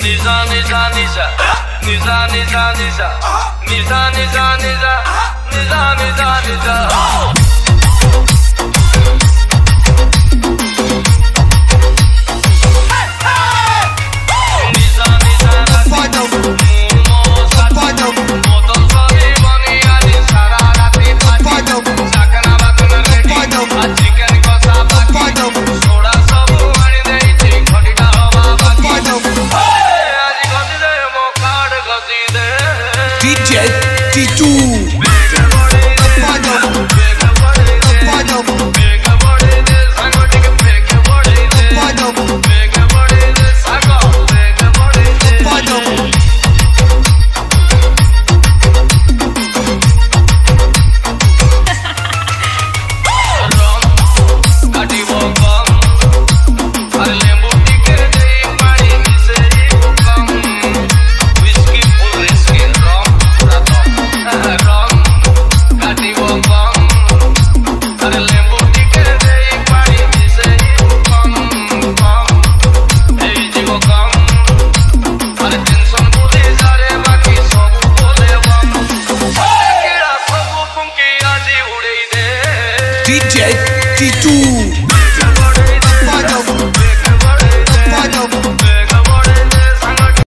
Niza niza niza. Niza niza niza. Niza niza niza. Niza niza niza. 22 DJ T2